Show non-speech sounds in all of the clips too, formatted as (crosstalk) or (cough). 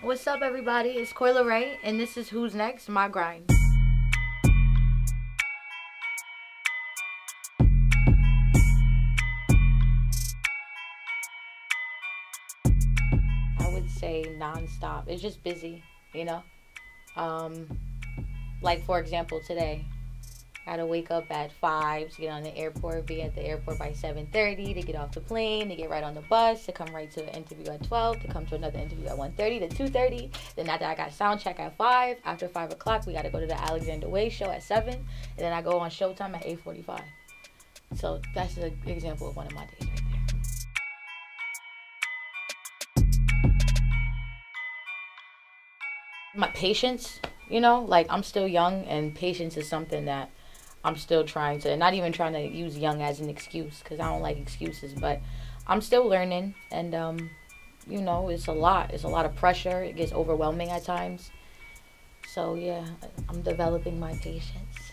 What's up, everybody? It's Coi Leray, and this is Who's Next? My Grind. I would say nonstop. It's just busy, you know? Um, like, for example, today, To wake up at 5 to get on the airport, be at the airport by 7.30 to get off the plane, to get right on the bus, to come right to an interview at 12, to come to another interview at 1.30 to 2.30. Then after I got sound check at 5, after 5 o'clock, we got to go to the Alexander Wang show at 7, and then I go on Showtime at 8.45. So that's an example of one of my days right there. My patience, you know, like I'm still young, and patience is something that I'm still trying to, not even trying to use young as an excuse because I don't like excuses, but I'm still learning, and um, you know, it's a lot. It's a lot of pressure. It gets overwhelming at times. So yeah, I'm developing my patience.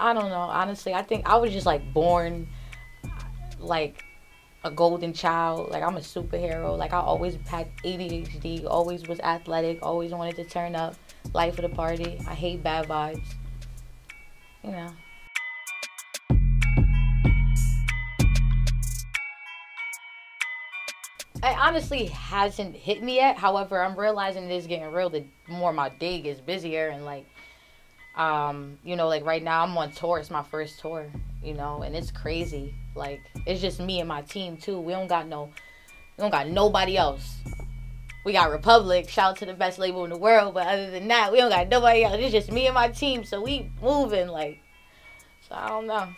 I don't know. Honestly, I think I was just like born like a golden child. Like I'm a superhero. Like I always had ADHD, always was athletic, always wanted to turn up, life of the party. I hate bad vibes. You know. It honestly hasn't hit me yet. However, I'm realizing it is getting real the more my day gets busier and like um, you know, like right now I'm on tour. It's my first tour, you know, and it's crazy. Like it's just me and my team too. We don't got no we don't got nobody else. We got Republic, shout out to the best label in the world, but other than that, we don't got nobody else. It's just me and my team, so we moving like so I don't know.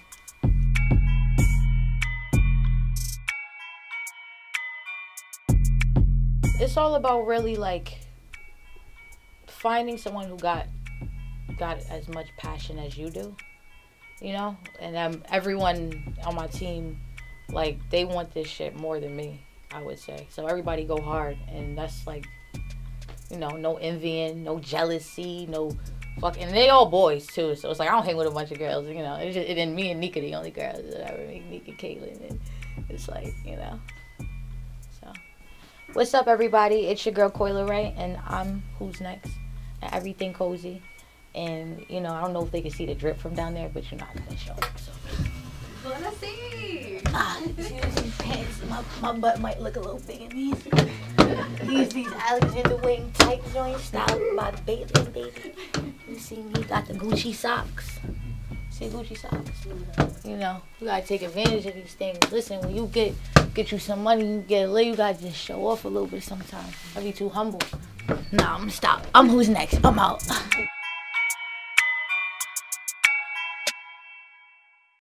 It's all about really like finding someone who got got as much passion as you do, you know? And um, everyone on my team, like, they want this shit more than me, I would say. So everybody go hard. And that's like, you know, no envying, no jealousy, no fucking. And they all boys, too. So it's like, I don't hang with a bunch of girls, you know? It's just, and then me and Nika, the only girls that ever make Nika Caitlyn. And it's like, you know? So. What's up, everybody? It's your girl, Coi Leray, and I'm Who's Next? Everything cozy. And you know, I don't know if they can see the drip from down there, but you're not gonna show. So. Wanna see? Ah, pants. (laughs) My, my butt might look a little big in these. These these Alexander Wang tight joint style by Bailey, baby. You see me got the Gucci socks. See Gucci socks. You know, you gotta take advantage of these things. Listen, when you get get you some money, you get a little, you gotta just show off a little bit sometimes. I be too humble. Nah, I'm gonna stop. I'm who's next. I'm out.